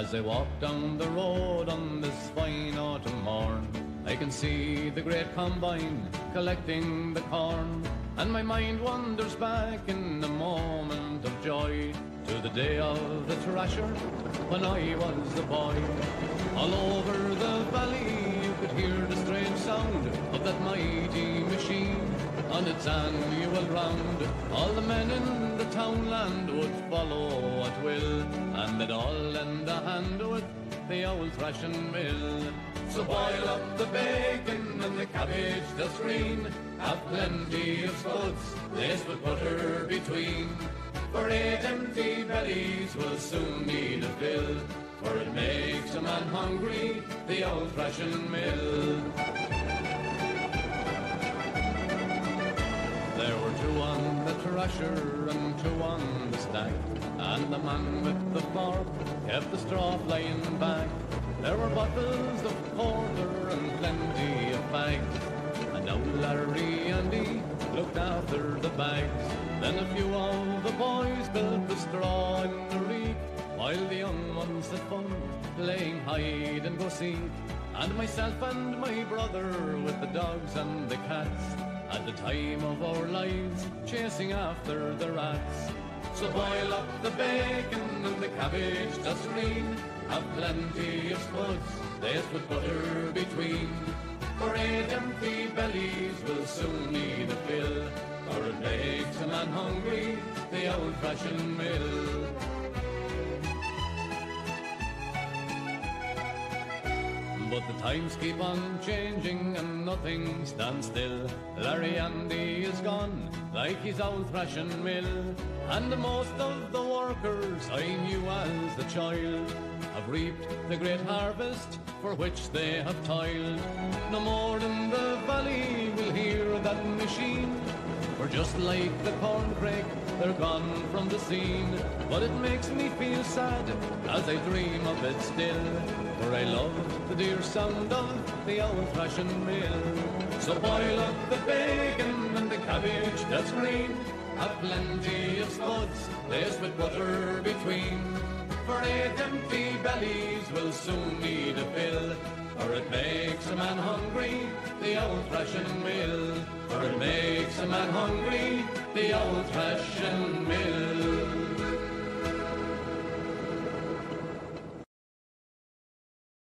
As I walk down the road on this fine autumn morn, I can see the great combine collecting the corn, and my mind wanders back in a moment of joy to the day of the thrasher when I was a boy. All over the valley you could hear the strange sound of that mighty machine on its annual round. All the men in the townland would follow at will, and they'd all lend a hand with the old thrashing mill. So boil up the bacon and the cabbage that's green, have plenty of spuds, laced with butter between. For eight empty bellies will soon need a fill, for it makes a man hungry, the old thrashing mill. There were two on the thrasher and two on the and the man with the fork kept the straw flying back. There were bottles of porter and plenty of bags, and now Larry Andy looked after the bags. Then a few of the boys built the straw in the reek, while the young ones had fun playing hide and go seek. And myself and my brother with the dogs and the cats at the time of our lives chasing after the rats. So boil up the bacon and the cabbage that's green, have plenty of spuds, laced with butter between. For eight empty bellies will soon need a fill, or it makes a man hungry, the old-fashioned mill. But the times keep on changing and nothing stands still. Larry Andy is gone, like his old thrashing mill. And most of the workers I knew as a child have reaped the great harvest for which they have toiled. No more in the valley will hear that machine. For just like the corncrake, they're gone from the scene. But it makes me feel sad as I dream of it still. I love the dear sound of the old-fashioned mill. So boil up the bacon and the cabbage that's green. Have plenty of spuds, laced with butter between. For eight empty bellies will soon need a fill. For it makes a man hungry, the old-fashioned mill. For it makes a man hungry, the old-fashioned mill.